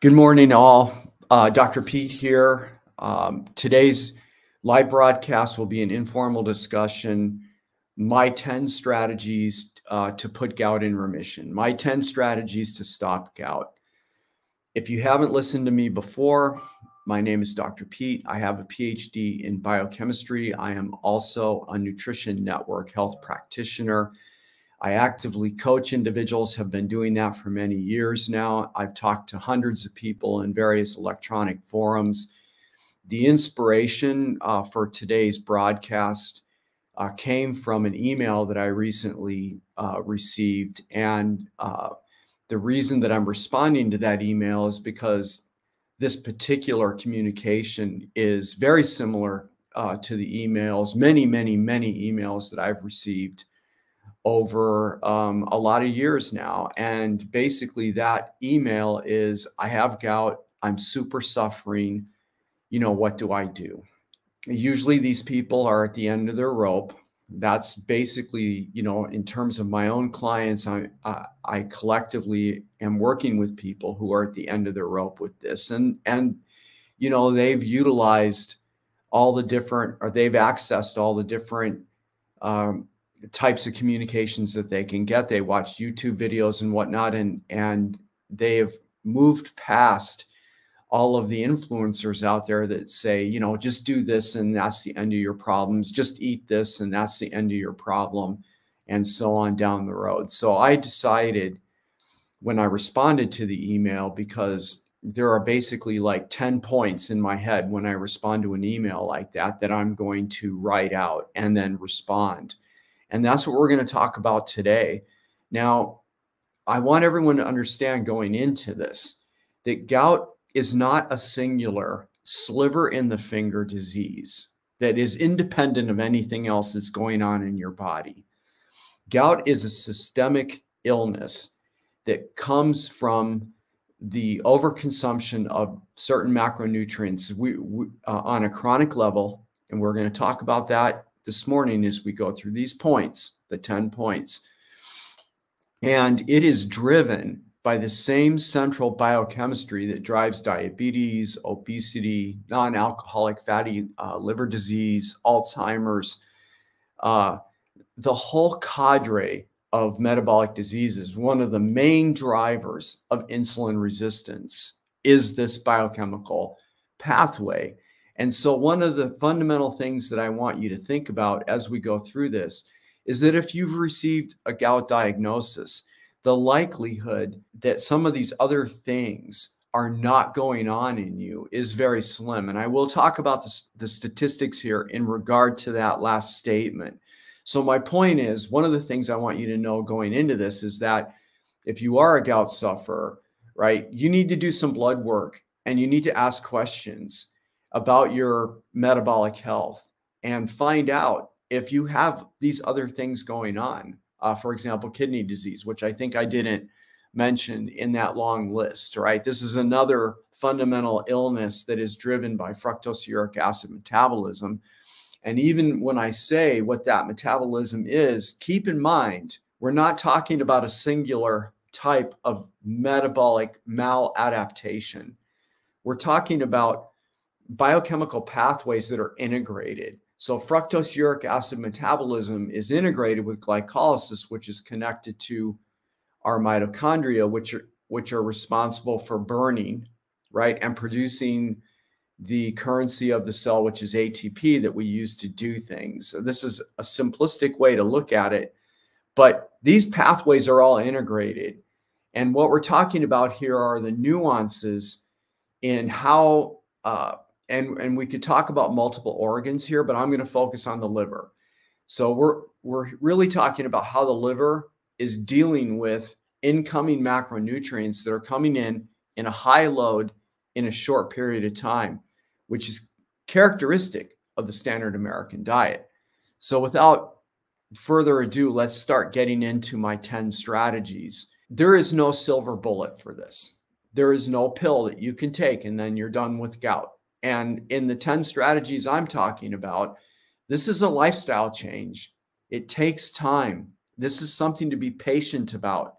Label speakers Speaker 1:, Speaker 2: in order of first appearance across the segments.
Speaker 1: Good morning, all. Uh, Dr. Pete here. Um, today's live broadcast will be an informal discussion. My 10 strategies uh, to put gout in remission, my 10 strategies to stop gout. If you haven't listened to me before, my name is Dr. Pete. I have a PhD in biochemistry. I am also a nutrition network health practitioner. I actively coach individuals, have been doing that for many years now. I've talked to hundreds of people in various electronic forums. The inspiration uh, for today's broadcast uh, came from an email that I recently uh, received. And uh, the reason that I'm responding to that email is because this particular communication is very similar uh, to the emails, many, many, many emails that I've received over um, a lot of years now. And basically, that email is I have gout, I'm super suffering. You know, what do I do? Usually, these people are at the end of their rope. That's basically, you know, in terms of my own clients, I, I, I collectively am working with people who are at the end of their rope with this, and and you know they've utilized all the different, or they've accessed all the different um, types of communications that they can get. They watch YouTube videos and whatnot, and and they have moved past all of the influencers out there that say, you know, just do this and that's the end of your problems. Just eat this and that's the end of your problem, and so on down the road. So I decided when I responded to the email because there are basically like 10 points in my head when I respond to an email like that that I'm going to write out and then respond. And that's what we're going to talk about today. Now, I want everyone to understand going into this that gout is not a singular sliver in the finger disease that is independent of anything else that's going on in your body. Gout is a systemic illness that comes from the overconsumption of certain macronutrients we, we uh, on a chronic level. And we're going to talk about that this morning as we go through these points, the 10 points. And it is driven by the same central biochemistry that drives diabetes, obesity, non alcoholic fatty uh, liver disease, Alzheimer's, uh, the whole cadre of metabolic diseases. One of the main drivers of insulin resistance is this biochemical pathway. And so, one of the fundamental things that I want you to think about as we go through this is that if you've received a gout diagnosis, the likelihood that some of these other things are not going on in you is very slim. And I will talk about the, the statistics here in regard to that last statement. So, my point is one of the things I want you to know going into this is that if you are a gout sufferer, right, you need to do some blood work and you need to ask questions about your metabolic health and find out if you have these other things going on. Uh, for example, kidney disease, which I think I didn't mention in that long list, right? This is another fundamental illness that is driven by fructose uric acid metabolism. And even when I say what that metabolism is, keep in mind, we're not talking about a singular type of metabolic maladaptation. We're talking about biochemical pathways that are integrated. So fructose uric acid metabolism is integrated with glycolysis, which is connected to our mitochondria, which are which are responsible for burning, right, and producing the currency of the cell, which is ATP that we use to do things. So this is a simplistic way to look at it, but these pathways are all integrated. And what we're talking about here are the nuances in how uh, and and we could talk about multiple organs here, but I'm going to focus on the liver. So we're we're really talking about how the liver is dealing with incoming macronutrients that are coming in in a high load in a short period of time, which is characteristic of the standard American diet. So without further ado, let's start getting into my 10 strategies. There is no silver bullet for this. There is no pill that you can take and then you're done with gout. And in the 10 strategies I'm talking about, this is a lifestyle change. It takes time. This is something to be patient about.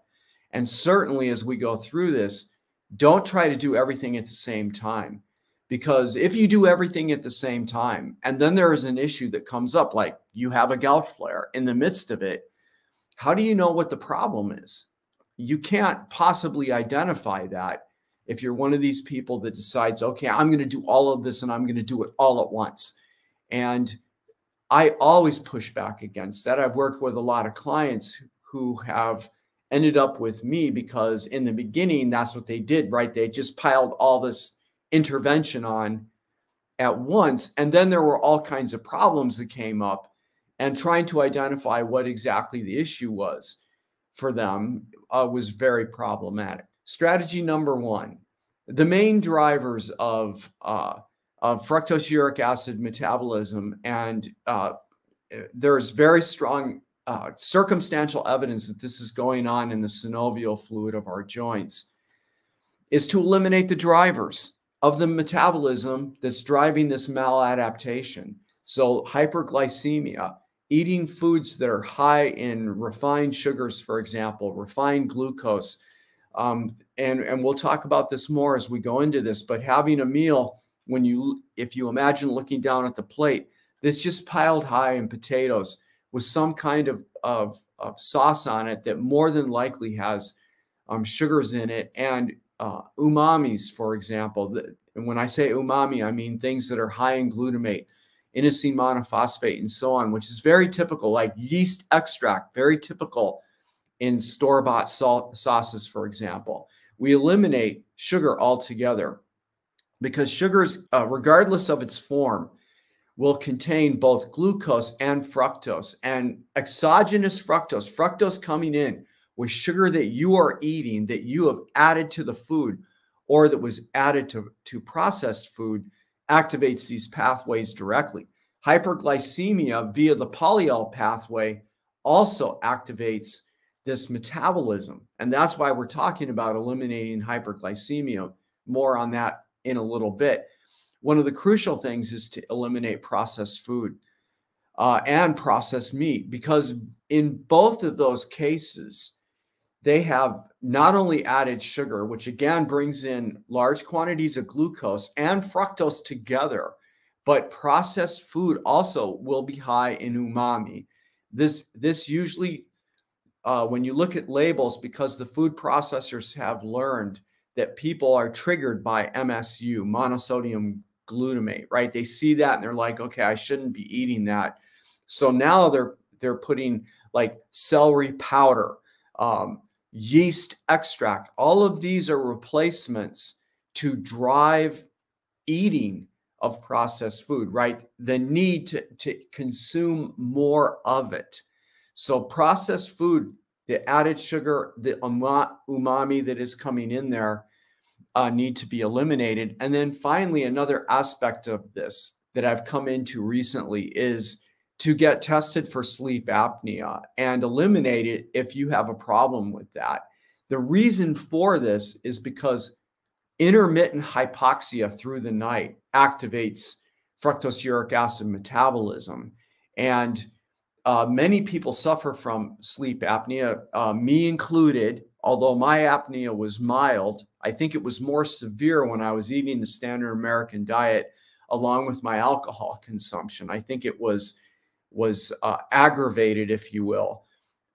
Speaker 1: And certainly as we go through this, don't try to do everything at the same time. Because if you do everything at the same time, and then there is an issue that comes up, like you have a gout flare in the midst of it, how do you know what the problem is? You can't possibly identify that if you're one of these people that decides, okay, I'm going to do all of this and I'm going to do it all at once. And I always push back against that. I've worked with a lot of clients who have ended up with me because in the beginning, that's what they did, right? They just piled all this intervention on at once. And then there were all kinds of problems that came up and trying to identify what exactly the issue was for them uh, was very problematic. Strategy number one the main drivers of, uh, of fructose uric acid metabolism, and uh, there's very strong uh, circumstantial evidence that this is going on in the synovial fluid of our joints, is to eliminate the drivers of the metabolism that's driving this maladaptation. So, hyperglycemia, eating foods that are high in refined sugars, for example, refined glucose. Um, and, and we'll talk about this more as we go into this, but having a meal when you, if you imagine looking down at the plate, this just piled high in potatoes with some kind of, of, of sauce on it that more than likely has um, sugars in it and uh, umamis, for example. And when I say umami, I mean things that are high in glutamate, inosine monophosphate, and so on, which is very typical, like yeast extract, very typical in store bought sauces, for example. We eliminate sugar altogether because sugars, uh, regardless of its form, will contain both glucose and fructose. And exogenous fructose, fructose coming in with sugar that you are eating, that you have added to the food, or that was added to, to processed food, activates these pathways directly. Hyperglycemia via the polyol pathway also activates this metabolism. And that's why we're talking about eliminating hyperglycemia. More on that in a little bit. One of the crucial things is to eliminate processed food uh, and processed meat because in both of those cases, they have not only added sugar, which again brings in large quantities of glucose and fructose together, but processed food also will be high in umami. This, this usually, uh, when you look at labels, because the food processors have learned that people are triggered by MSU, monosodium glutamate, right? They see that and they're like, okay, I shouldn't be eating that. So now they're they're putting like celery powder, um, yeast extract. All of these are replacements to drive eating of processed food, right? The need to, to consume more of it. So processed food, the added sugar, the umami that is coming in there uh, need to be eliminated. And then finally, another aspect of this that I've come into recently is to get tested for sleep apnea and eliminate it if you have a problem with that. The reason for this is because intermittent hypoxia through the night activates fructose uric acid metabolism. And uh, many people suffer from sleep apnea, uh, me included. Although my apnea was mild, I think it was more severe when I was eating the standard American diet along with my alcohol consumption. I think it was was uh, aggravated, if you will,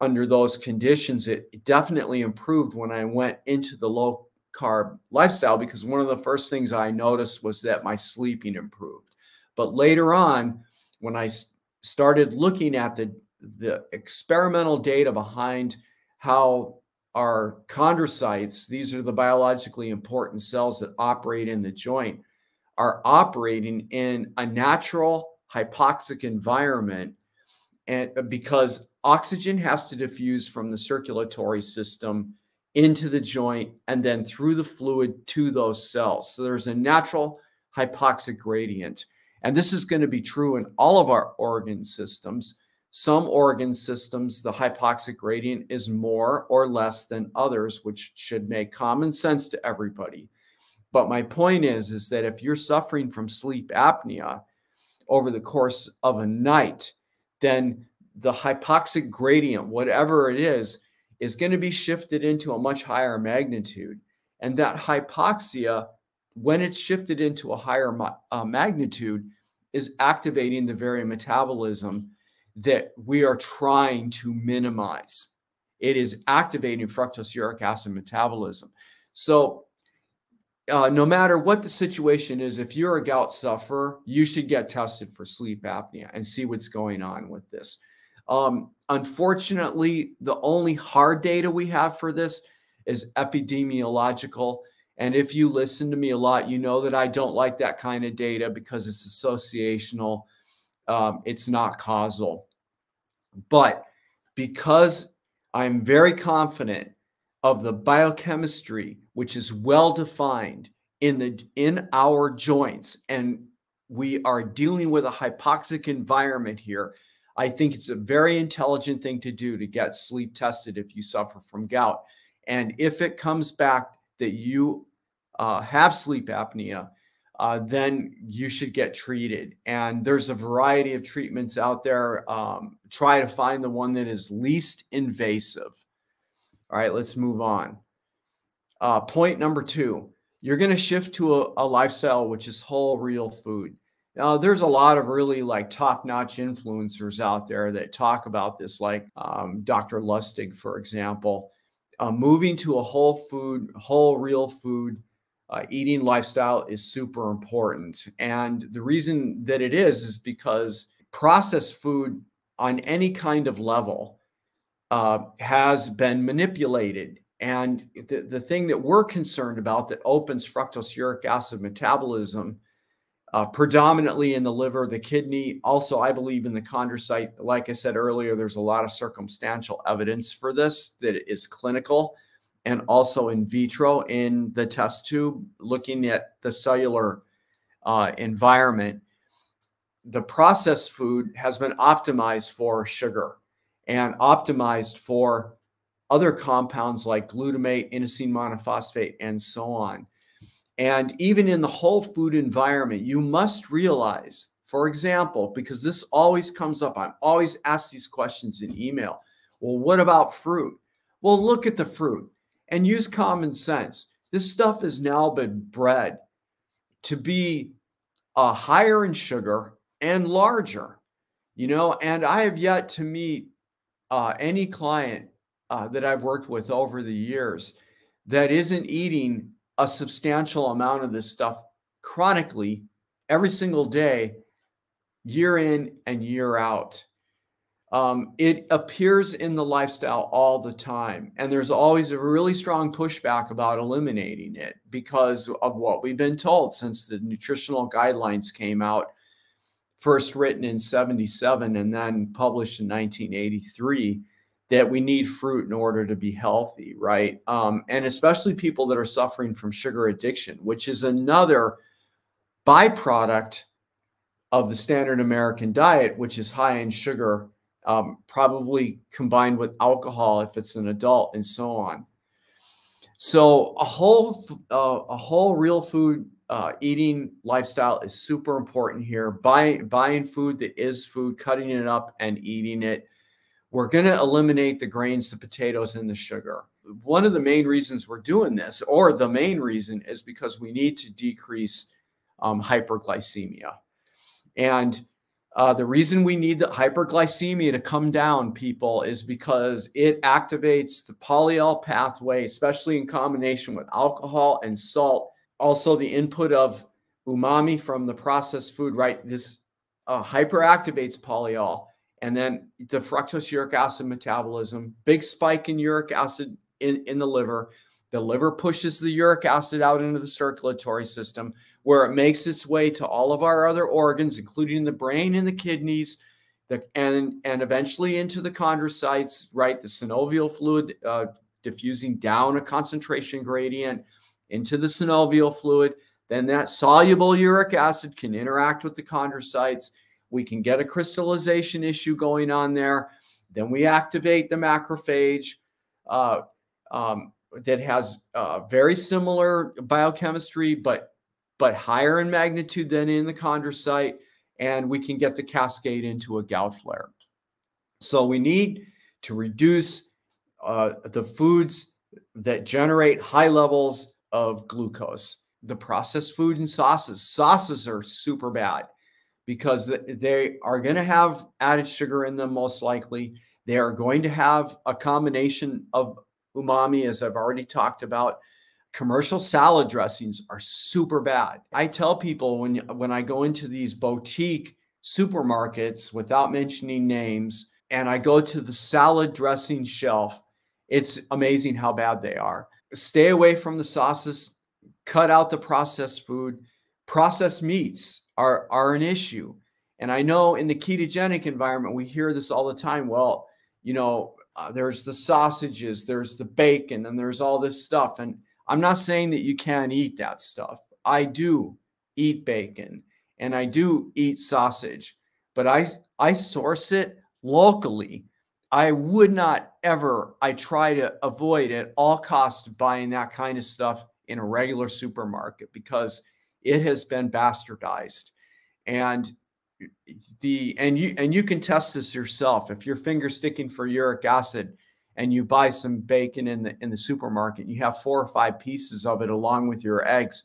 Speaker 1: under those conditions. It definitely improved when I went into the low carb lifestyle because one of the first things I noticed was that my sleeping improved. But later on, when I started looking at the the experimental data behind how our chondrocytes, these are the biologically important cells that operate in the joint, are operating in a natural hypoxic environment and uh, because oxygen has to diffuse from the circulatory system into the joint and then through the fluid to those cells. So there's a natural hypoxic gradient. And this is going to be true in all of our organ systems. Some organ systems, the hypoxic gradient is more or less than others, which should make common sense to everybody. But my point is, is that if you're suffering from sleep apnea, over the course of a night, then the hypoxic gradient, whatever it is, is going to be shifted into a much higher magnitude. And that hypoxia, when it's shifted into a higher uh, magnitude, is activating the very metabolism that we are trying to minimize. It is activating fructose uric acid metabolism. So, uh, no matter what the situation is, if you're a gout sufferer, you should get tested for sleep apnea and see what's going on with this. Um, unfortunately, the only hard data we have for this is epidemiological. And if you listen to me a lot, you know that I don't like that kind of data because it's associational, um, it's not causal. But because I'm very confident of the biochemistry, which is well defined in the in our joints, and we are dealing with a hypoxic environment here. I think it's a very intelligent thing to do to get sleep tested if you suffer from gout. And if it comes back that you uh, have sleep apnea, uh, then you should get treated. And there's a variety of treatments out there. Um, try to find the one that is least invasive. All right, let's move on. Uh, point number two you're going to shift to a, a, lifestyle which is whole, real food. Now, there's a lot of really like top notch influencers out there that talk about this, like um, Dr. Lustig, for example. Uh, moving to a whole food, whole, real food uh, eating lifestyle is super important. And the reason that it is is because processed food on any kind of level uh, has been manipulated. And the, the thing that we're concerned about that opens fructose uric acid metabolism, uh, predominantly in the liver, the kidney, also, I believe, in the chondrocyte. Like I said earlier, there's a lot of circumstantial evidence for this that is clinical and also in vitro in the test tube, looking at the cellular uh, environment. The processed food has been optimized for sugar and optimized for other compounds like glutamate, inosine monophosphate, and so on. And even in the whole food environment, you must realize, for example, because this always comes up, I'm always asked these questions in email. Well, what about fruit? Well, look at the fruit and use common sense. This stuff has now been bred to be uh, higher in sugar and larger, you know. And I have yet to meet uh, any client uh, that I've worked with over the years that isn't eating a substantial amount of this stuff chronically every single day, year in and year out. Um, it appears in the lifestyle all the time. And there's always a really strong pushback about eliminating it because of what we've been told since the nutritional guidelines came out, first written in 77 and then published in 1983 that we need fruit in order to be healthy, right? Um, and especially people that are suffering from sugar addiction, which is another byproduct of the standard American diet, which is high in sugar um, probably combined with alcohol if it's an adult, and so on. So a whole uh, a whole real food uh, eating lifestyle is super important here. Buying buying food that is food, cutting it up and eating it. We're going to eliminate the grains, the potatoes, and the sugar. One of the main reasons we're doing this, or the main reason, is because we need to decrease um, hyperglycemia. And uh, the reason we need the hyperglycemia to come down, people, is because it activates the polyol pathway, especially in combination with alcohol and salt. Also, the input of umami from the processed food, right? This uh, hyperactivates polyol. And then the fructose uric acid metabolism, big spike in uric acid in, in the liver. The liver pushes the uric acid out into the circulatory system, where it makes its way to all of our other organs, including the brain and the kidneys, the, and, and eventually into the chondrocytes, right? The synovial fluid uh, diffusing down a concentration gradient into the synovial fluid. Then that soluble uric acid can interact with the chondrocytes. We can get a crystallization issue going on there. Then we activate the macrophage. Uh, um, that has uh, very similar biochemistry, but but higher in magnitude than in the chondrocyte, and we can get the cascade into a gout flare. So we need to reduce uh, the foods that generate high levels of glucose. The processed food and sauces. Sauces are super bad because they are going to have added sugar in them, most likely. They are going to have a combination of umami, as I've already talked about. Commercial salad dressings are super bad. I tell people when, when I go into these boutique supermarkets without mentioning names, and I go to the salad dressing shelf, it's amazing how bad they are. Stay away from the sauces, cut out the processed food. Processed meats are, are an issue. And I know in the ketogenic environment, we hear this all the time. Well, you know, uh, there's the sausages, there's the bacon, and there's all this stuff. And I'm not saying that you can't eat that stuff. I do eat bacon and I do eat sausage, but I I source it locally. I would not ever, I try to avoid at all costs buying that kind of stuff in a regular supermarket because it has been bastardized. And the and you and you can test this yourself. If you're finger sticking for uric acid and you buy some bacon in the in the supermarket, you have four or five pieces of it along with your eggs,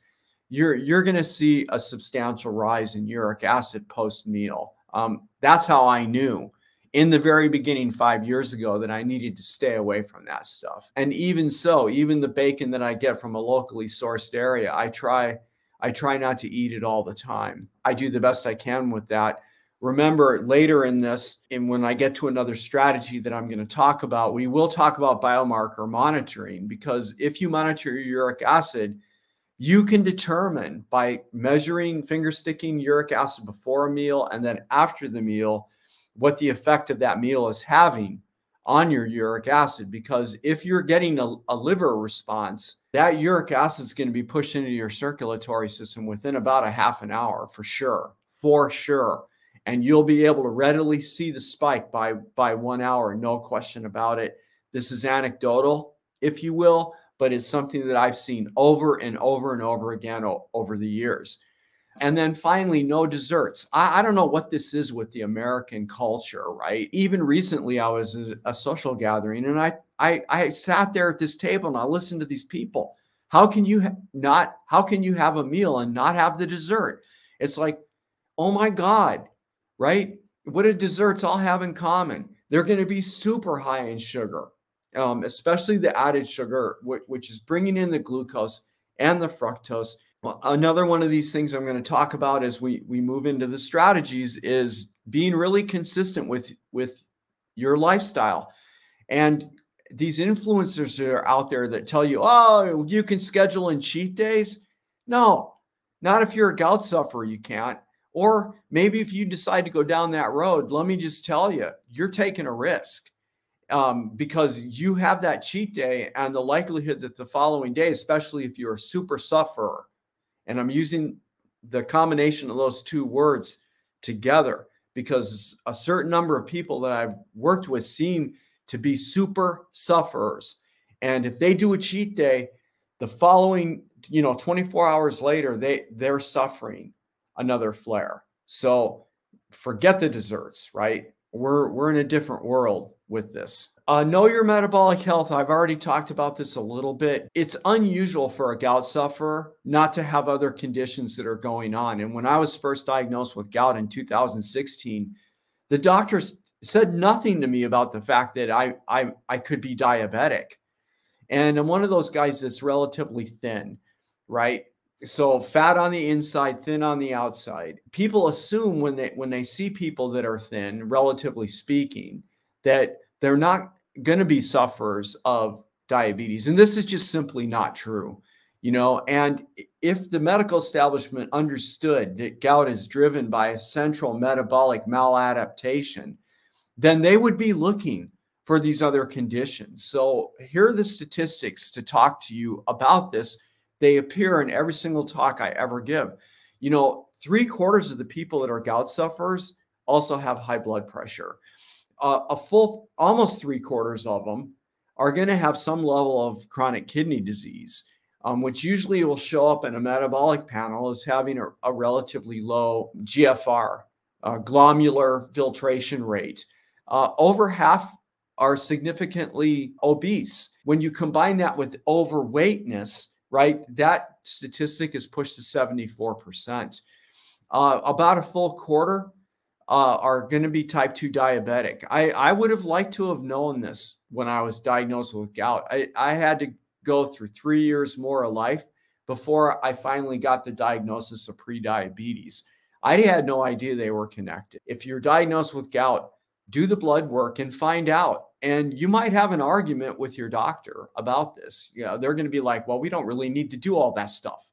Speaker 1: you're you're going to see a substantial rise in uric acid post meal. Um, that's how I knew in the very beginning five years ago that I needed to stay away from that stuff. And even so, even the bacon that I get from a locally sourced area, I try I try not to eat it all the time. I do the best I can with that. Remember later in this, and when I get to another strategy that I'm going to talk about, we will talk about biomarker monitoring because if you monitor your uric acid, you can determine by measuring finger sticking uric acid before a meal and then after the meal what the effect of that meal is having on your uric acid because if you're getting a, a liver response, that uric acid is going to be pushed into your circulatory system within about a half an hour for sure, for sure. And you'll be able to readily see the spike by by one hour, no question about it. This is anecdotal, if you will, but it's something that I've seen over and over and over again over the years. And then finally, no desserts. I, I, don't know what this is with the American culture, right? Even recently, I was at a social gathering and I, I, I sat there at this table and I listened to these people. How can you not, how can you have a meal and not have the dessert? It's like, oh my God, right? What do desserts all have in common? They're going to be super high in sugar, um, especially the added sugar, which is bringing in the glucose and the fructose another one of these things I'm going to talk about as we we move into the strategies is being really consistent with with your lifestyle. And these influencers that are out there that tell you, "Oh, you can schedule in cheat days." No. Not if you're a gout sufferer, you can't. Or maybe if you decide to go down that road, let me just tell you, you're taking a risk um, because you have that cheat day and the likelihood that the following day, especially if you're a super sufferer, and I'm using the combination of those two words together because a certain number of people that I've worked with seem to be super sufferers. And if they do a cheat day, the following, you know, 24 hours later, they they're suffering another flare. So forget the desserts, right? We're we're in a different world with this. Uh, know your metabolic health. I've already talked about this a little bit. It's unusual for a gout sufferer not to have other conditions that are going on. And when I was first diagnosed with gout in 2016, the doctors said nothing to me about the fact that I I, I could be diabetic. And I'm one of those guys that's relatively thin, right? So fat on the inside, thin on the outside. People assume when they when they see people that are thin, relatively speaking, that they're not going to be sufferers of diabetes. And this is just simply not true. You know, and if the medical establishment understood that gout is driven by a central metabolic maladaptation, then they would be looking for these other conditions. So here are the statistics to talk to you about this. They appear in every single talk I ever give. You know, three quarters of the people that are gout sufferers also have high blood pressure uh, a full almost three quarters of them are going to have some level of chronic kidney disease, um, which usually will show up in a metabolic panel as having a, a relatively low GFR, uh, glomerular filtration rate. Uh, over half are significantly obese. When you combine that with overweightness, right? That statistic is pushed to 74%. Uh, about a full quarter uh, are going to be type 2 diabetic. I, I would have liked to have known this when I was diagnosed with gout. I, I had to go through three years more of life before I finally got the diagnosis of prediabetes. I had no idea they were connected. If you're diagnosed with gout, do the blood work and find out. And you might have an argument with your doctor about this. You know, they're going to be like, well, we don't really need to do all that stuff.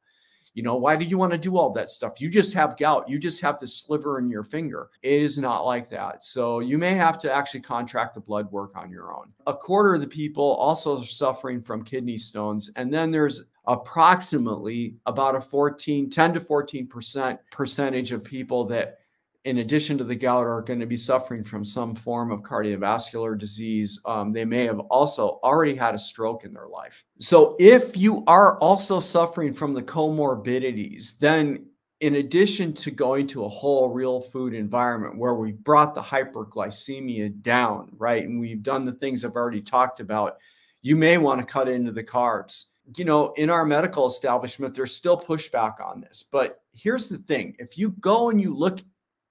Speaker 1: You know, why do you want to do all that stuff? You just have gout. You just have the sliver in your finger. It is not like that. So you may have to actually contract the blood work on your own. A quarter of the people also are suffering from kidney stones. And then there's approximately about a 14, 10 to 14% percentage of people that in addition to the gout, are going to be suffering from some form of cardiovascular disease. Um, they may have also already had a stroke in their life. So, if you are also suffering from the comorbidities, then in addition to going to a whole real food environment where we've brought the hyperglycemia down, right, and we've done the things I've already talked about, you may want to cut into the carbs. You know, in our medical establishment, there's still pushback on this. But here's the thing if you go and you look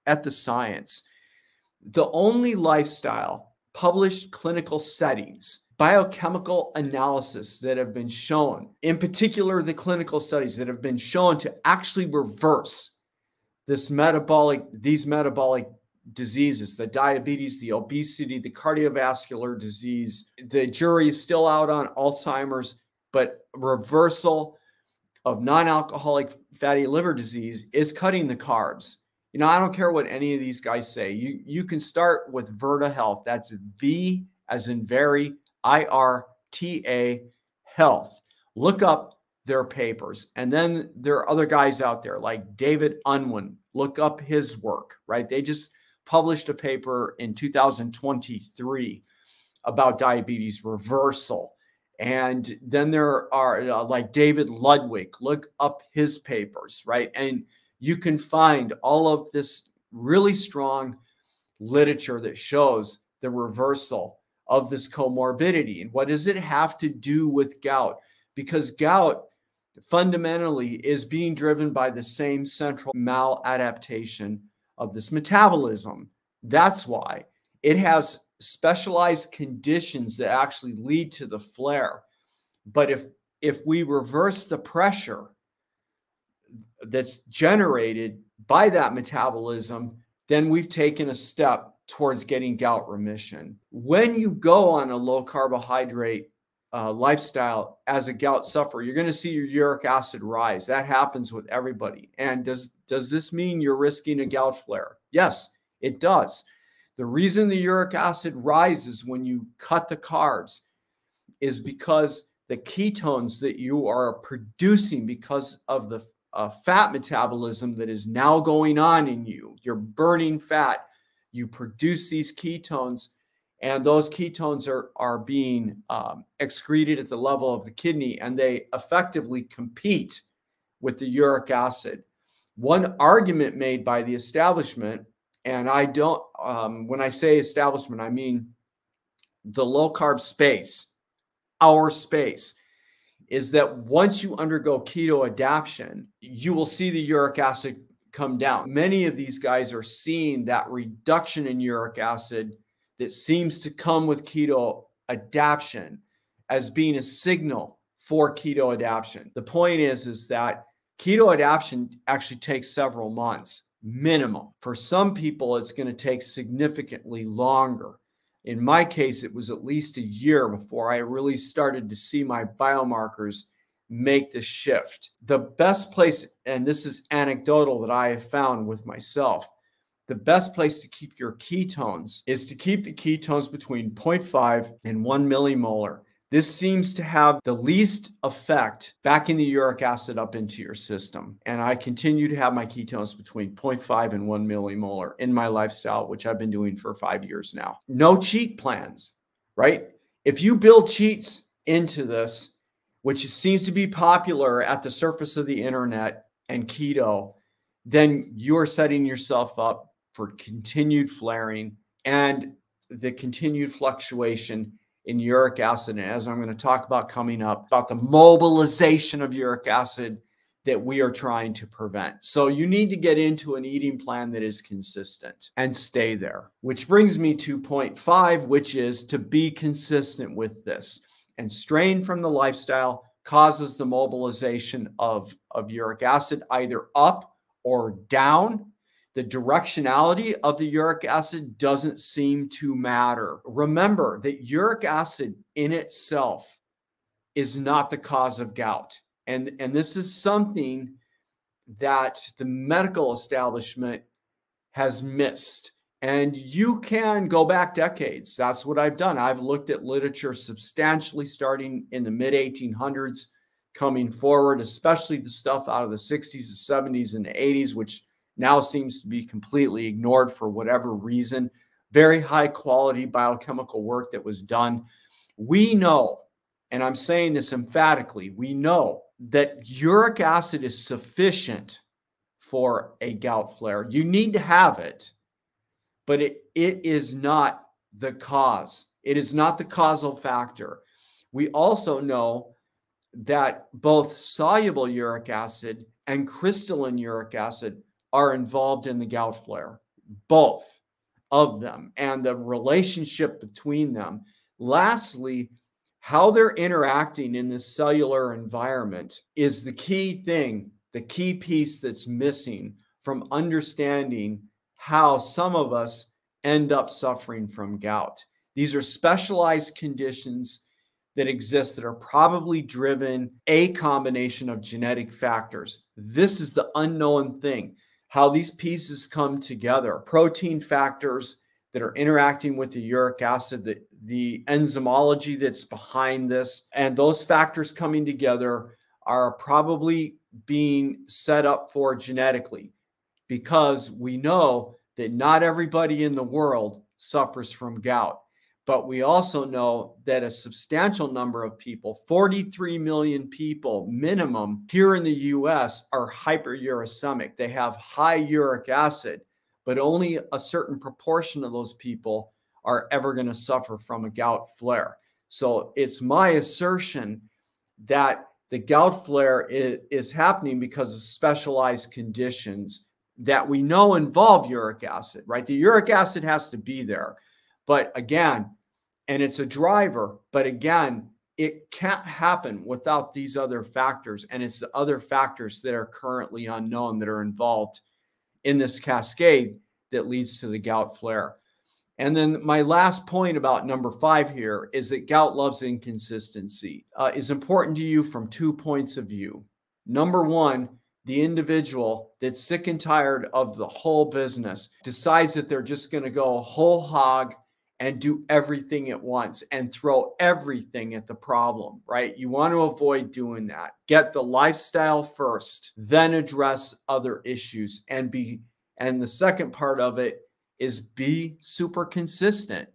Speaker 1: at the science. The only lifestyle published clinical settings, biochemical analysis that have been shown, in particular, the clinical studies that have been shown to actually reverse this metabolic, these metabolic diseases, the diabetes, the obesity, the cardiovascular disease. The jury is still out on Alzheimer's, but reversal of non alcoholic fatty liver disease is cutting the carbs. You know, I don't care what any of these guys say. You you can start with Virta Health. That's V as in very I R T A Health. Look up their papers. And then there are other guys out there like David Unwin. Look up his work, right? They just published a paper in 2023 about diabetes reversal. And then there are uh, like David Ludwig, look up his papers, right? And you can find all of this really strong literature that shows the reversal of this comorbidity. And what does it have to do with gout? Because gout fundamentally is being driven by the same central maladaptation of this metabolism. That's why it has specialized conditions that actually lead to the flare. But if if we reverse the pressure that's generated by that metabolism, then we've taken a step towards getting gout remission. When you go on a low carbohydrate uh, lifestyle as a gout sufferer, you're going to see your uric acid rise. That happens with everybody. And does does this mean you're risking a gout flare? Yes, it does. The reason the uric acid rises when you cut the carbs is because the ketones that you are producing because of the uh, fat metabolism that is now going on in you. You're burning fat. You produce these ketones, and those ketones are, are being um, excreted at the level of the kidney, and they effectively compete with the uric acid. One argument made by the establishment, and I don't, um, when I say establishment, I mean the low carb space, our space is that once you undergo keto adaptation, you will see the uric acid come down. Many of these guys are seeing that reduction in uric acid that seems to come with keto adaptation as being a signal for keto adaptation. The point is is that keto adaptation actually takes several months minimum. For some people it's going to take significantly longer. In my case, it was at least a year before I really started to see my biomarkers make the shift. The best place, and this is anecdotal that I have found with myself, the best place to keep your ketones is to keep the ketones between 0.5 and 1 millimolar. This seems to have the least effect backing the uric acid up into your system. And I continue to have my ketones between 0.5 and 1 millimolar in my lifestyle, which I've been doing for five years now. No cheat plans, right? If you build cheats into this, which seems to be popular at the surface of the internet and keto, then you're setting yourself up for continued flaring and the continued fluctuation in uric acid. And as I'm going to talk about coming up, about the mobilization of uric acid that we are trying to prevent. So you need to get into an eating plan that is consistent and stay there. Which brings me to point five, which is to be consistent with this. And strain from the lifestyle causes the mobilization of, of uric acid either up or down. The directionality of the uric acid doesn't seem to matter. Remember that uric acid in itself is not the cause of gout. And and this is something that the medical establishment has missed. And you can go back decades. That's what i've done. I've looked at literature substantially starting in the mid 1800s coming forward especially the stuff out of the 60s the 70s and the 80s which now seems to be completely ignored for whatever reason very high quality biochemical work that was done we know and i'm saying this emphatically we know that uric acid is sufficient for a gout flare. You need to have it, but it, it is not the cause. It is not the causal factor. We also know that both soluble uric acid and crystalline uric acid are involved in the gout flare, both of them, and the relationship between them. Lastly, how they're interacting in this cellular environment is the key thing, the key piece that's missing from understanding how some of us end up suffering from gout. These are specialized conditions that exist that are probably driven a combination of genetic factors. This is the unknown thing how these pieces come together. Protein factors that are interacting with the uric acid, the, the enzymology that's behind this, and those factors coming together are probably being set up for genetically because we know that not everybody in the world suffers from gout. But we also know that a substantial number of people, 43 million people minimum here in the US, are hyperuricemic. They have high uric acid but only a certain proportion of those people are ever going to suffer from a gout flare. So it's my assertion that the gout flare is, is, happening because of specialized conditions that we know involve uric acid, right? The uric acid has to be there. But again, and it's a driver, but again, it can't happen without these other factors. And it's the other factors that are currently unknown that are involved in this cascade that leads to the gout flare. And then my last point about number five here is that gout loves inconsistency uh, is important to you from two points of view. Number one, the individual that's sick and tired of the whole business decides that they're just going to go whole hog and do everything at once and throw everything at the problem, right? You want to avoid doing that. Get the lifestyle first, then address other issues and be and the second part of it is be super consistent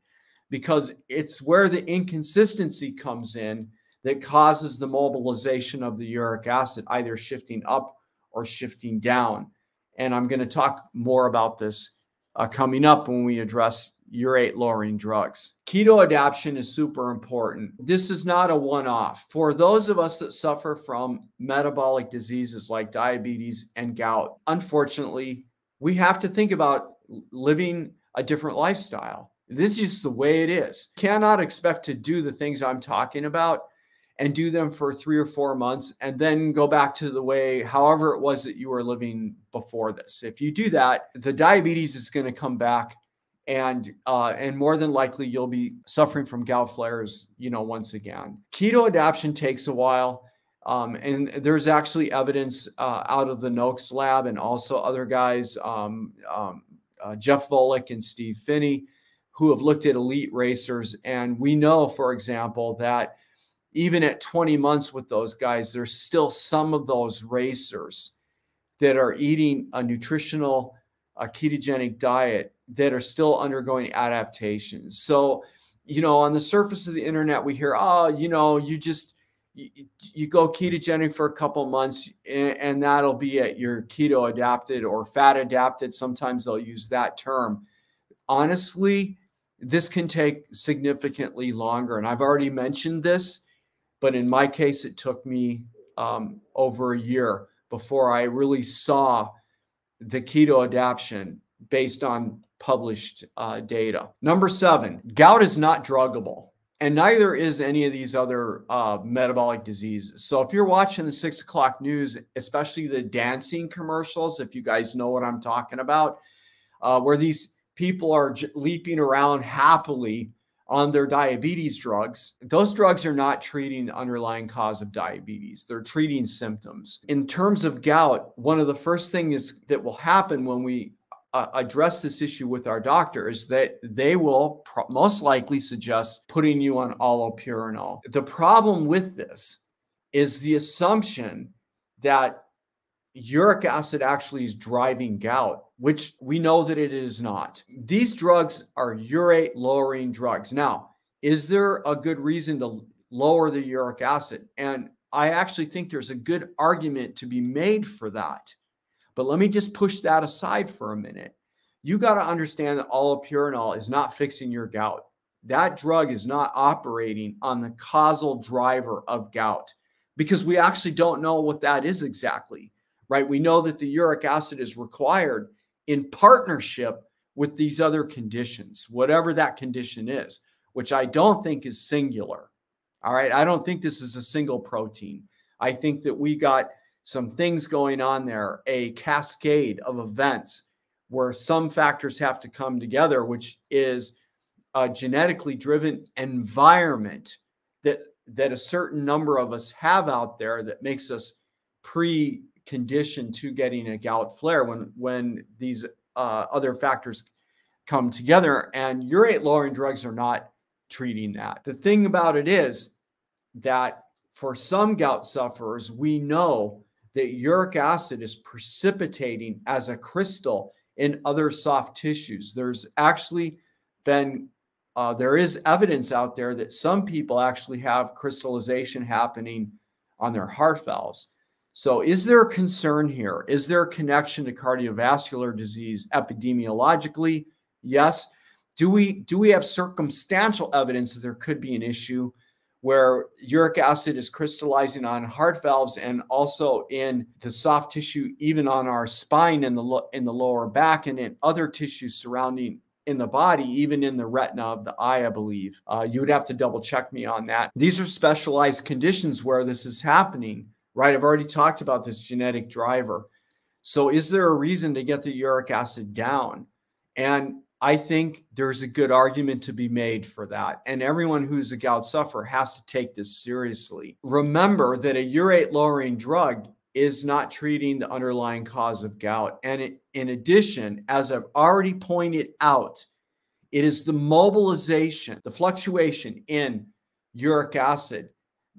Speaker 1: because it's where the inconsistency comes in that causes the mobilization of the uric acid, either shifting up or shifting down. And I'm going to talk more about this uh, coming up when we address urate lowering drugs. Keto adaptation is super important. This is not a one off. For those of us that suffer from metabolic diseases like diabetes and gout, unfortunately, we have to think about living a different lifestyle. This is the way it is. Cannot expect to do the things I'm talking about and do them for three or four months and then go back to the way, however, it was that you were living before this. If you do that, the diabetes is going to come back and uh, and more than likely you'll be suffering from gout flares you know once again. Keto adaptation takes a while um, and there's actually evidence uh, out of the Noakes lab and also other guys um, um, uh, jeff volek and steve phinney who have looked at elite racers. And we know for example that even at 20 months with those guys there's still some of those racers that are eating a nutritional a ketogenic diet that are still undergoing adaptations. So, you know, on the surface of the internet, we hear, oh, you know, you just you, you go ketogenic for a couple months and, and that'll be it. You're keto adapted or fat adapted. Sometimes they'll use that term. Honestly, this can take significantly longer. And I've already mentioned this, but in my case, it took me um, over a year before I really saw the keto adaptation based on published uh, data. Number seven, gout is not druggable and neither is any of these other uh, metabolic diseases. So if you're watching the six o'clock news, especially the dancing commercials, if you guys know what I'm talking about, uh, where these people are leaping around happily on their diabetes drugs, those drugs are not treating the underlying cause of diabetes. They're treating symptoms. In terms of gout, one of the first things that will happen when we uh, address this issue with our doctor is that they will most likely suggest putting you on allopurinol. The problem with this is the assumption that uric acid actually is driving gout, which we know that it is not. These drugs are urate lowering drugs. Now, is there a good reason to lower the uric acid? And I actually think there's a good argument to be made for that. But let me just push that aside for a minute. You got to understand that allopurinol is not fixing your gout. That drug is not operating on the causal driver of gout because we actually don't know what that is exactly, right? We know that the uric acid is required in partnership with these other conditions, whatever that condition is, which I don't think is singular. All right. I don't think this is a single protein. I think that we got some things going on there, a cascade of events where some factors have to come together, which is a genetically driven environment that that a certain number of us have out there that makes us preconditioned to getting a gout flare when when these uh, other factors come together and urate lowering drugs are not treating that the thing about it is that for some gout sufferers we know that uric acid is precipitating as a crystal in other soft tissues. There's actually been uh, there is evidence out there that some people actually have crystallization happening on their heart valves. So, is there a concern here? Is there a connection to cardiovascular disease epidemiologically? Yes. Do we do we have circumstantial evidence that there could be an issue? where uric acid is crystallizing on heart valves and also in the soft tissue, even on our spine in the in the lower back and in other tissues surrounding in the body, even in the retina of the eye, I believe. Uh, you would have to double check me on that. These are specialized conditions where this is happening, right? I've already talked about this genetic driver. So, is there a reason to get the uric acid down? And I think there's a good argument to be made for that. And everyone who's a gout sufferer has to take this seriously. Remember that a urate lowering drug is not treating the underlying cause of gout. And in addition, as I've already pointed out, it is the mobilization, the fluctuation in uric acid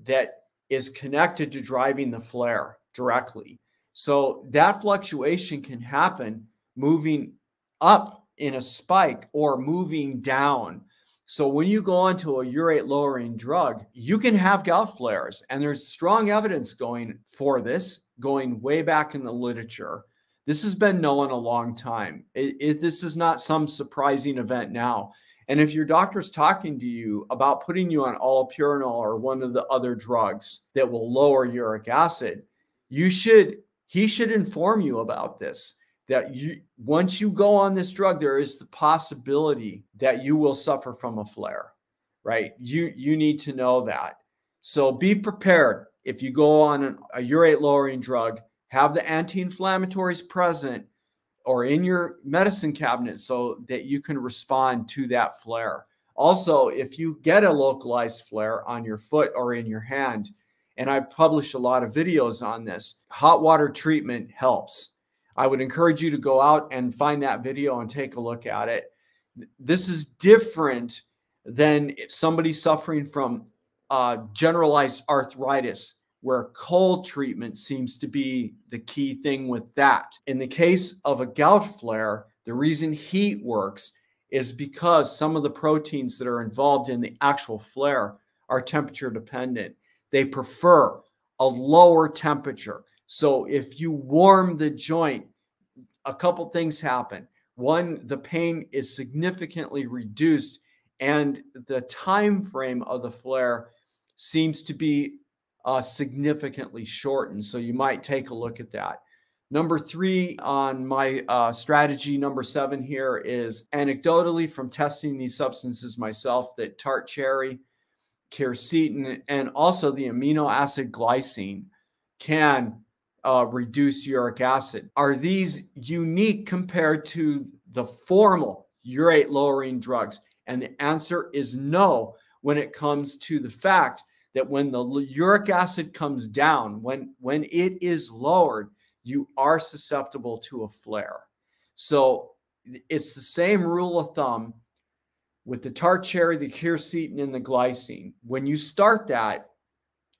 Speaker 1: that is connected to driving the flare directly. So that fluctuation can happen moving up in a spike or moving down. So when you go onto a urate lowering drug, you can have gout flares. And there's strong evidence going for this, going way back in the literature. This has been known a long time. It, it, this is not some surprising event now. And if your doctor's talking to you about putting you on allopurinol or one of the other drugs that will lower uric acid, you should he should inform you about this that you once you go on this drug there is the possibility that you will suffer from a flare right? You you need to know that. So be prepared. If you go on an, a urate lowering drug have the anti-inflammatories present or in your medicine cabinet so that you can respond to that flare also if you get a localized flare on your foot or in your hand and i've published a lot of videos on this hot water treatment helps I would encourage you to go out and find that video and take a look at it. This is different than if somebody suffering from uh, generalized arthritis, where cold treatment seems to be the key thing with that. In the case of a gout flare, the reason heat works is because some of the proteins that are involved in the actual flare are temperature dependent. They prefer a lower temperature. So if you warm the joint, a couple things happen. One, the pain is significantly reduced and the time frame of the flare seems to be uh, significantly shortened. So you might take a look at that. Number three on my uh, strategy, number seven here is anecdotally from testing these substances myself that tart cherry, quercetin, and also the amino acid glycine can uh, reduce uric acid. Are these unique compared to the formal urate lowering drugs? And the answer is no when it comes to the fact that when the uric acid comes down, when, when it is lowered, you are susceptible to a flare. So it's the same rule of thumb with the tart cherry, the quercetin, and the glycine. When you start that,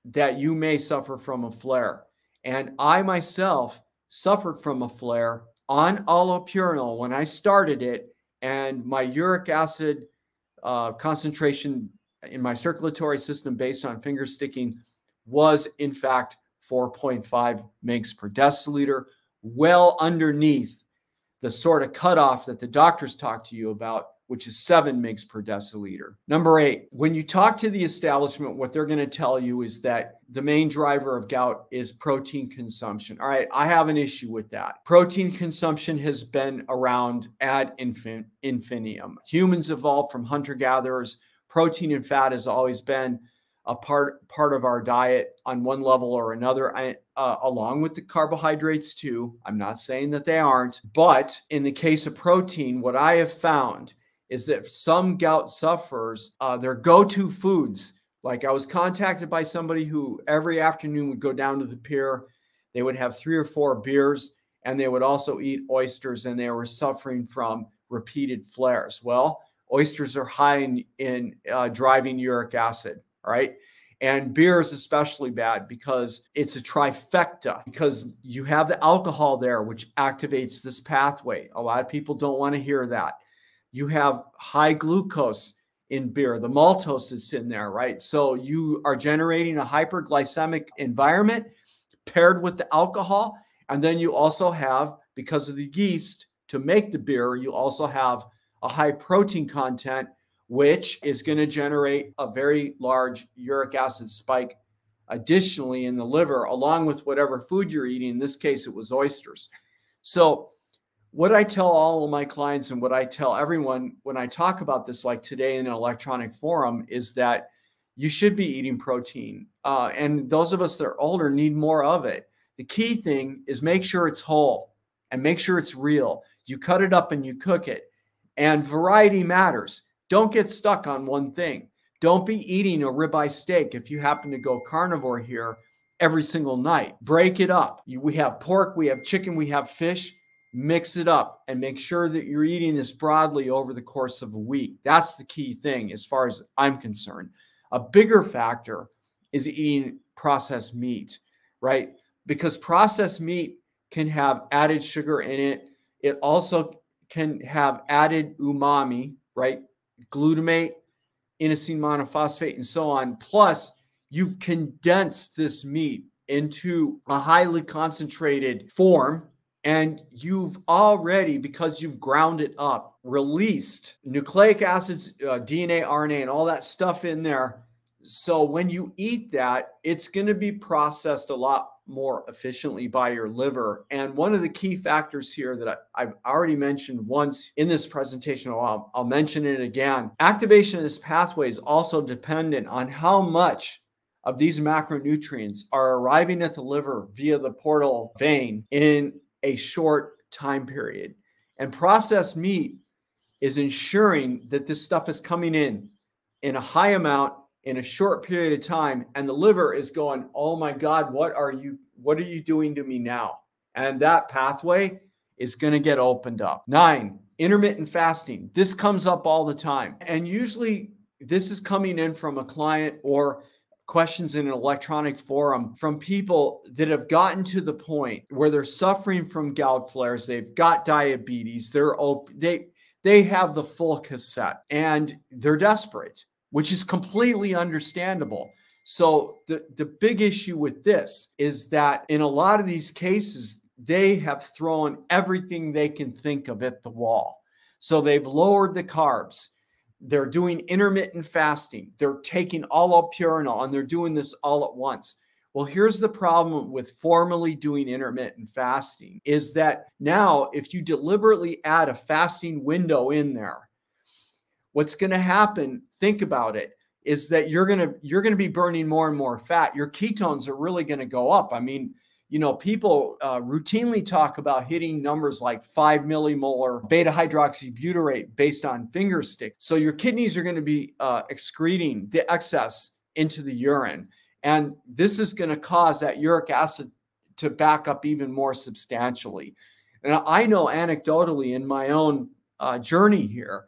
Speaker 1: that you may suffer from a flare. And I myself suffered from a flare on allopurinol when I started it, and my uric acid uh, concentration in my circulatory system based on finger sticking was, in fact, 4.5 mgs per deciliter, well underneath the sort of cutoff that the doctors talk to you about which is seven mgs per deciliter. Number eight, when you talk to the establishment, what they're going to tell you is that the main driver of gout is protein consumption. All right, I have an issue with that. Protein consumption has been around ad infin- infinitum. Humans evolved from hunter gatherers. Protein and fat has always been a part part of our diet on one level or another. I, uh, along with the carbohydrates too. I'm not saying that they aren't but in the case of protein what i have found is that some gout sufferers, uh, their go to foods, like I was contacted by somebody who every afternoon would go down to the pier, they would have three or four beers, and they would also eat oysters, and they were suffering from repeated flares. Well, oysters are high in, in uh, driving uric acid, right? And beer is especially bad because it's a trifecta, because you have the alcohol there, which activates this pathway. A lot of people don't want to hear that you have high glucose in beer, the maltose that's in there, right? So you are generating a hyperglycemic environment paired with the alcohol. And then you also have, because of the yeast to make the beer, you also have a high protein content, which is going to generate a very large uric acid spike additionally in the liver, along with whatever food you're eating. In this case, it was oysters. So what I tell all of my clients and what I tell everyone when I talk about this, like today in an electronic forum, is that you should be eating protein. Uh, and those of us that are older need more of it. The key thing is make sure it's whole and make sure it's real. You cut it up and you cook it. And variety matters. Don't get stuck on one thing. Don't be eating a ribeye steak if you happen to go carnivore here every single night. Break it up. We have pork, we have chicken, we have fish mix it up and make sure that you're eating this broadly over the course of a week. That's the key thing as far as I'm concerned. A bigger factor is eating processed meat, right? Because processed meat can have added sugar in it. It also can have added umami, right? Glutamate, inosine monophosphate, and so on. Plus, you've condensed this meat into a highly concentrated form and you've already, because you've ground it up, released nucleic acids, uh, DNA, RNA, and all that stuff in there. So when you eat that, it's going to be processed a lot more efficiently by your liver. And one of the key factors here that I, have already mentioned once in this presentation, I'll, I'll mention it again. Activation of this pathway is also dependent on how much of these macronutrients are arriving at the liver via the portal vein in a short time period. And processed meat is ensuring that this stuff is coming in in a high amount in a short period of time and the liver is going oh my god what are you what are you doing to me now? And that pathway is going to get opened up. 9 intermittent fasting. This comes up all the time. And usually this is coming in from a client or questions in an electronic forum from people that have gotten to the point where they're suffering from gout flares they've got diabetes they're op- they they have the full cassette and they're desperate which is completely understandable so the the big issue with this is that in a lot of these cases they have thrown everything they can think of at the wall so they've lowered the carbs they're doing intermittent fasting. They're taking allopurinol and they're doing this all at once. Well, here's the problem with formally doing intermittent fasting is that now if you deliberately add a fasting window in there, what's going to happen, think about it, is that you're going to you're going to be burning more and more fat. Your ketones are really going to go up. I mean, you know, people uh, routinely talk about hitting numbers like five millimolar beta hydroxybutyrate based on finger stick. So your kidneys are going to be uh, excreting the excess into the urine. And this is going to cause that uric acid to back up even more substantially. And I know anecdotally in my own uh, journey here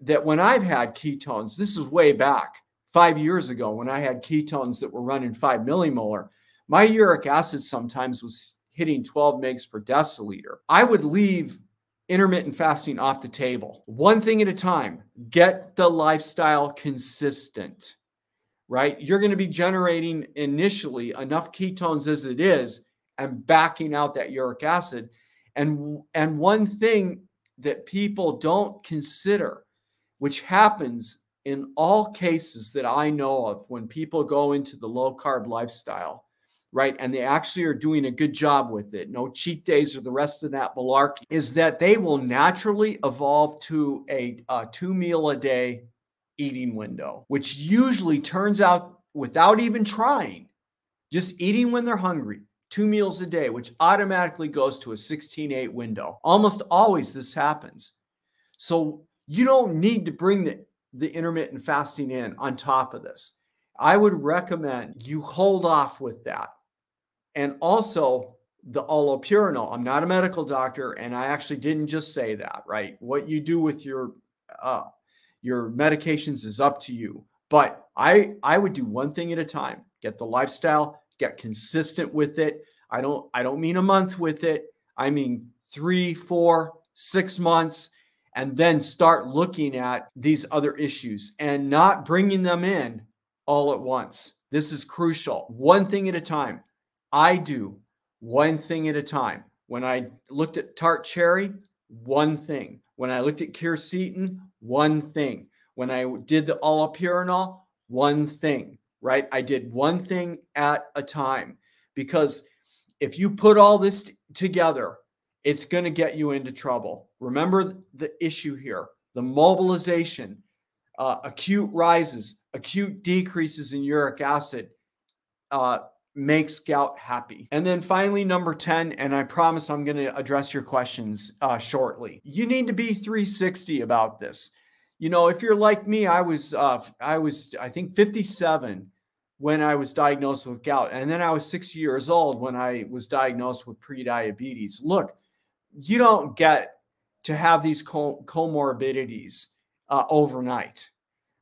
Speaker 1: that when I've had ketones, this is way back five years ago when I had ketones that were running five millimolar my uric acid sometimes was hitting 12 megs per deciliter. I would leave intermittent fasting off the table. One thing at a time, get the lifestyle consistent, right? You're going to be generating initially enough ketones as it is and backing out that uric acid. And, and one thing that people don't consider, which happens in all cases that I know of when people go into the low carb lifestyle, right? And they actually are doing a good job with it. No cheat days or the rest of that malarkey is that they will naturally evolve to a, a two meal a day eating window, which usually turns out without even trying, just eating when they're hungry, two meals a day, which automatically goes to a 16 8 window. Almost always this happens. So you don't need to bring the, the intermittent fasting in on top of this. I would recommend you hold off with that and also the allopurinol. I'm not a medical doctor, and I actually didn't just say that, right? What you do with your uh, your medications is up to you. But I I would do one thing at a time. Get the lifestyle, get consistent with it. I don't I don't mean a month with it. I mean three, four, six months, and then start looking at these other issues and not bringing them in all at once. This is crucial. One thing at a time. I do one thing at a time. When I looked at tart cherry, one thing. When I looked at quercetin, one thing. When I did the allopurinol, one thing, right? I did one thing at a time because if you put all this t- together, it's going to get you into trouble. Remember the issue here the mobilization, uh, acute rises, acute decreases in uric acid, uh, makes gout happy. And then finally, number 10, and I promise I'm going to address your questions uh, shortly. You need to be 360 about this. You know, if you're like me, I was, uh, I was, I think 57 when I was diagnosed with gout. And then I was 60 years old when I was diagnosed with prediabetes. Look, you don't get to have these co- comorbidities uh, overnight,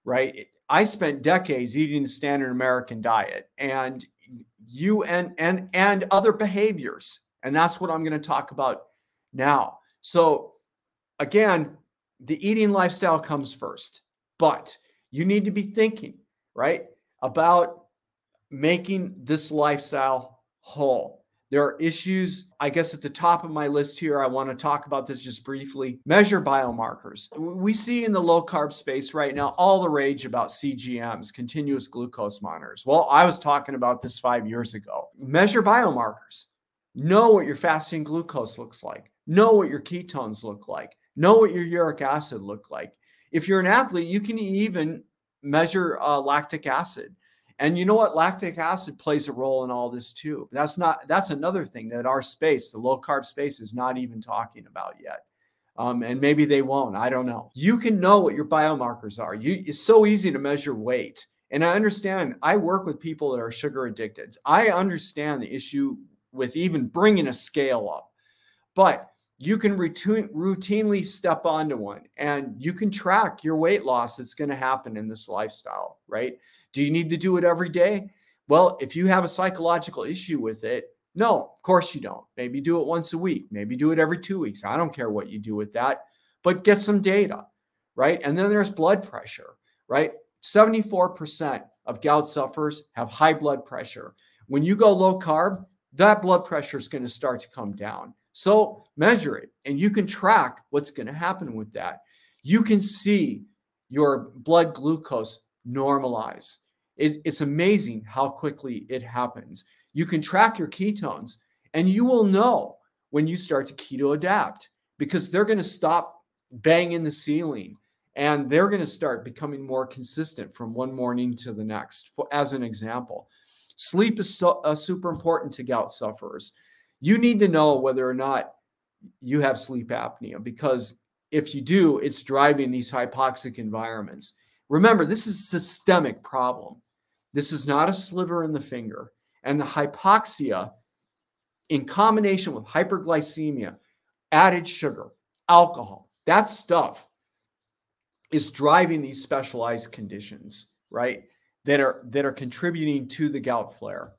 Speaker 1: right? I spent decades eating the standard American diet, and you and and and other behaviors and that's what i'm going to talk about now so again the eating lifestyle comes first but you need to be thinking right about making this lifestyle whole there are issues, I guess, at the top of my list here. I want to talk about this just briefly. Measure biomarkers. We see in the low carb space right now all the rage about CGMs, continuous glucose monitors. Well, I was talking about this five years ago. Measure biomarkers. Know what your fasting glucose looks like. Know what your ketones look like. Know what your uric acid look like. If you're an athlete, you can even measure uh, lactic acid. And you know what? Lactic acid plays a role in all this too. That's not that's another thing that our space, the low carb space, is not even talking about yet. Um, and maybe they won't. I don't know. You can know what your biomarkers are. You, it's so easy to measure weight. And I understand. I work with people that are sugar addicted. I understand the issue with even bringing a scale up, but you can routine, routinely step onto one and you can track your weight loss that's going to happen in this lifestyle, right? Do you need to do it every day? Well, if you have a psychological issue with it, no, of course you don't. Maybe do it once a week, maybe do it every two weeks. I don't care what you do with that, but get some data, right? And then there's blood pressure, right? 74% of gout sufferers have high blood pressure. When you go low carb, that blood pressure is going to start to come down. So measure it and you can track what's going to happen with that. You can see your blood glucose normalize. It, it's amazing how quickly it happens. You can track your ketones and you will know when you start to keto adapt because they're going to stop banging the ceiling and they're going to start becoming more consistent from one morning to the next. For, as an example, sleep is so, uh, super important to gout sufferers. You need to know whether or not you have sleep apnea because if you do, it's driving these hypoxic environments. Remember, this is a systemic problem. This is not a sliver in the finger. And the hypoxia, in combination with hyperglycemia, added sugar, alcohol, that stuff is driving these specialized conditions, right? That are that are contributing to the gout flare.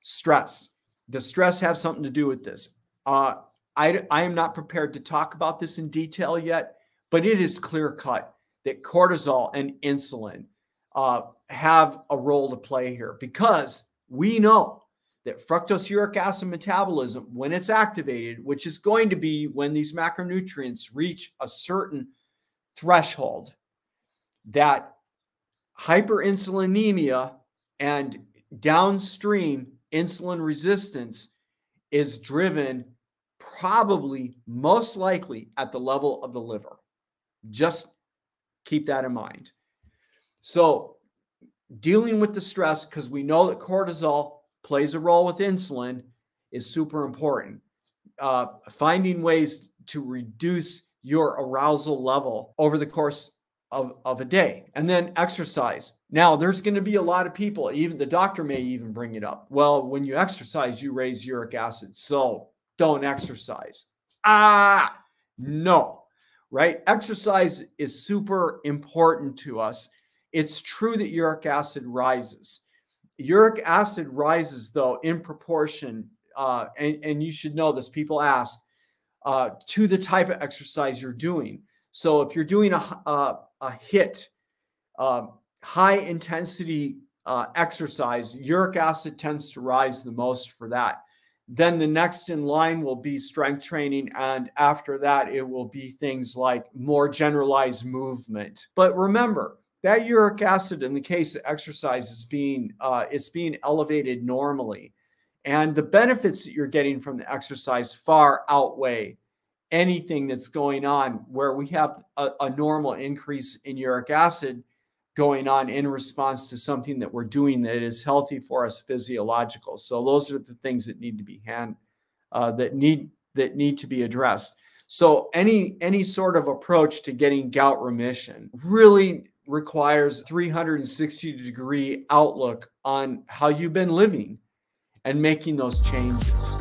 Speaker 1: Stress. Does stress have something to do with this? Uh, I, I am not prepared to talk about this in detail yet, but it is clear cut that cortisol and insulin uh, have a role to play here because we know that fructose uric acid metabolism, when it's activated, which is going to be when these macronutrients reach a certain threshold, that hyperinsulinemia and downstream insulin resistance is driven probably most likely at the level of the liver. Just keep that in mind. So, dealing with the stress, because we know that cortisol plays a role with insulin, is super important. Uh, finding ways to reduce your arousal level over the course of, of a day and then exercise now there's going to be a lot of people even the doctor may even bring it up well when you exercise you raise uric acid so don't exercise ah no right? Exercise is super important to us. It's true that uric acid rises. Uric acid rises though in proportion uh, and, and you should know this. People ask uh, to the type of exercise you're doing. So if you're doing a, a, a HIIT, uh, high intensity uh, exercise, uric acid tends to rise the most for that. Then the next in line will be strength training. And after that, it will be things like more generalized movement. But remember, that uric acid in the case of exercise is being uh, it's being elevated normally and the benefits that you're getting from the exercise far outweigh anything that's going on where we have a, a, normal increase in uric acid going on in response to something that we're doing that is healthy for us physiological. So those are the things that need to be hand uh, that need that need to be addressed. So any any sort of approach to getting gout remission really requires 360 degree outlook on how you've been living and making those changes